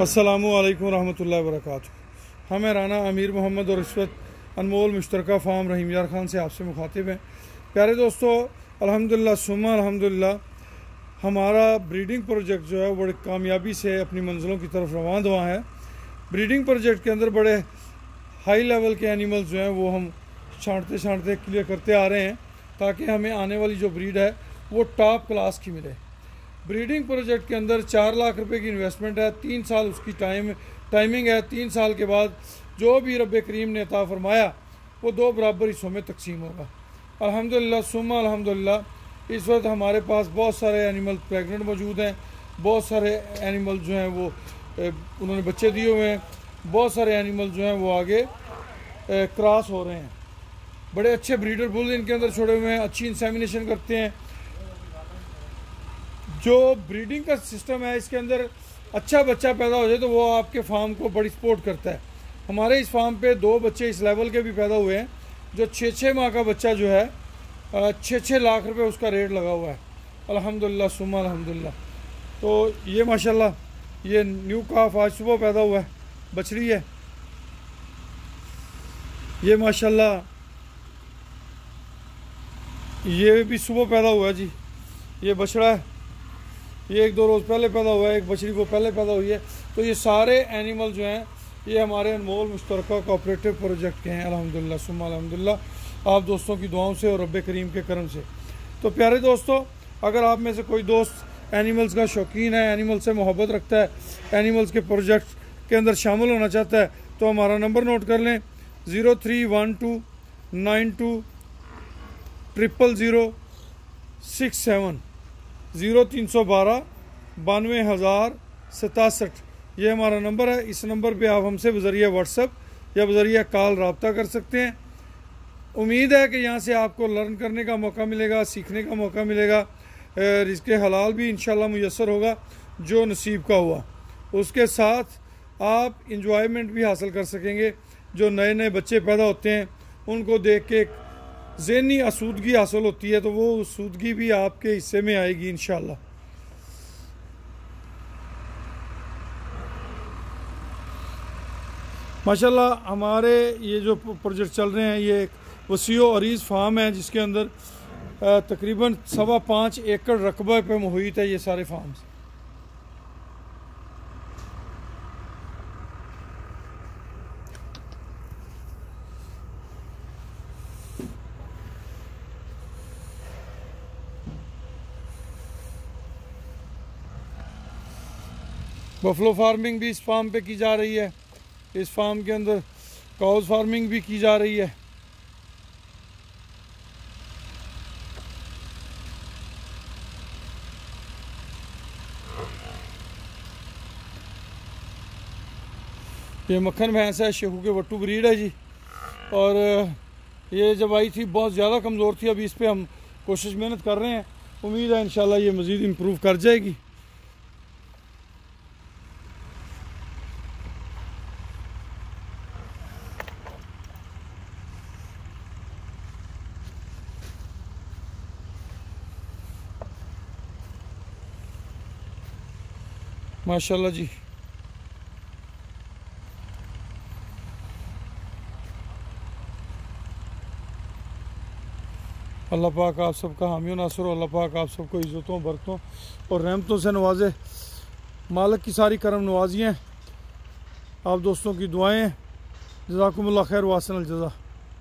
السلام علیکم ورحمۃ اللہ وبرکاتہ۔ ہمیں رانا امیر محمد اور رشوت انمول مشترکہ فارم رحیم یار خان سے آپ سے مخاطب ہیں۔ پیارے دوستو، الحمدللہ سما الحمدللہ، ہمارا بریڈنگ پروجیکٹ جو ہے، وہ بڑی کامیابی سے اپنی منزلوں کی طرف رواں دواں ہے۔ بریڈنگ پروجیکٹ کے اندر بڑے ہائی لیول کے اینیملز جو ہیں، وہ ہم چھانٹتے چھانٹتے کلیئر کرتے آ رہے ہیں تاکہ ہمیں آنے والی جو بریڈ ہے، وہ ٹاپ کلاس کی ملے۔ بریڈنگ پروجیکٹ کے اندر چار لاکھ روپے کی انویسٹمنٹ ہے، تین سال اس کی ٹائم ٹائمنگ ہے۔ تین سال کے بعد جو بھی رب کریم نے عطا فرمایا، وہ دو برابر حصوں میں تقسیم ہوگا۔ الحمدللہ سما الحمدللہ، اس وقت ہمارے پاس بہت سارے اینیمل پریگننٹ موجود ہیں۔ بہت سارے اینیمل جو ہیں وہ انہوں نے بچے دیے ہوئے ہیں۔ بہت سارے اینیمل جو ہیں وہ آگے کراس ہو رہے ہیں۔ بڑے اچھے بریڈر بل ان کے اندر چھوڑے ہوئے ہیں، اچھی انسیمینیشن کرتے ہیں۔ جو بریڈنگ کا سسٹم ہے، اس کے اندر اچھا بچہ پیدا ہو جائے تو وہ آپ کے فارم کو بڑی سپورٹ کرتا ہے۔ ہمارے اس فارم پہ دو بچے اس لیول کے بھی پیدا ہوئے ہیں، جو چھ چھ ماہ کا بچہ جو ہے چھ چھ لاکھ روپے اس کا ریٹ لگا ہوا ہے۔ الحمدللہ سما الحمدللہ۔ تو یہ ماشاءاللہ، یہ نیو کاف آج صبح پیدا ہوا ہے بچڑی ہے۔ یہ ماشاءاللہ، یہ بھی صبح پیدا ہوا ہے جی۔ یہ بچڑا ہے۔ یہ ایک دو روز پہلے پیدا ہوا ہے، ایک بچڑی وہ پہلے پیدا ہوئی ہے۔ تو یہ سارے اینیمل جو ہیں، یہ ہمارے انمول مشترکہ کوپریٹو پروجیکٹ کے ہیں۔ الحمدللہ سما الحمدللہ۔ آپ دوستوں کی دعاؤں سے اور رب کریم کے کرم سے۔ تو پیارے دوستوں اگر آپ میں سے کوئی دوست اینیملز کا شوقین ہے اینیمل سے محبت رکھتا ہے اینیملز کے پروجیکٹ کے اندر شامل ہونا چاہتا ہے، تو ہمارا نمبر نوٹ کر لیں۔ Zero three one two nine two triple zero six seven. Zero تین سو بارہ، بانوے ہزار، ستاسٹھ۔ یہ ہمارا نمبر ہے۔ اس نمبر پہ آپ ہم سے بذریعہ واٹس اپ یا بذریعہ کال رابطہ کر سکتے ہیں۔ امید ہے کہ یہاں سے آپ کو لرن کرنے کا موقع ملے گا، سیکھنے کا موقع ملے گا رزق حلال بھی انشاءاللہ میسر ہوگا جو نصیب کا ہوا۔ اس کے ساتھ آپ انجوائمنٹ بھی حاصل کر سکیں گے۔ جو نئے نئے بچے پیدا ہوتے ہیں، ان کو دیکھ کے ذہنی آسودگی حاصل ہوتی ہے تو وہ آسودگی بھی آپ کے حصے میں آئے گی انشاءاللہ۔ ماشاءاللہ ہمارے یہ جو پروجیکٹ چل رہے ہیں، یہ ایک وسیع و عریض فارم ہے جس کے اندر تقریباً سوا پانچ ایکڑ رقبہ پہ محیط ہے یہ سارے فارمز۔ بفلو فارمنگ بھی اس فارم پہ کی جا رہی ہے۔ اس فارم کے اندر کاؤز فارمنگ بھی کی جا رہی ہے۔ یہ مکھن بھینس ہے شیخو کے وٹو بریڈ ہے جی۔ اور یہ جب آئی تھی، بہت زیادہ کمزور تھی۔ ابھی اس پہ ہم کوشش محنت کر رہے ہیں۔ امید ہے انشاءاللہ یہ مزید امپروو کر جائے گی۔ ماشاءاللہ جی۔ اللہ پاک آپ سب کا حامی و ناصر اللہ پاک آپ سب کو عزتوں برتوں اور رحمتوں سے نوازے۔ مالک کی ساری کرم نوازی ہیں۔ آپ دوستوں کی دعائیں جزاکم اللہ خیر، واسن الجزا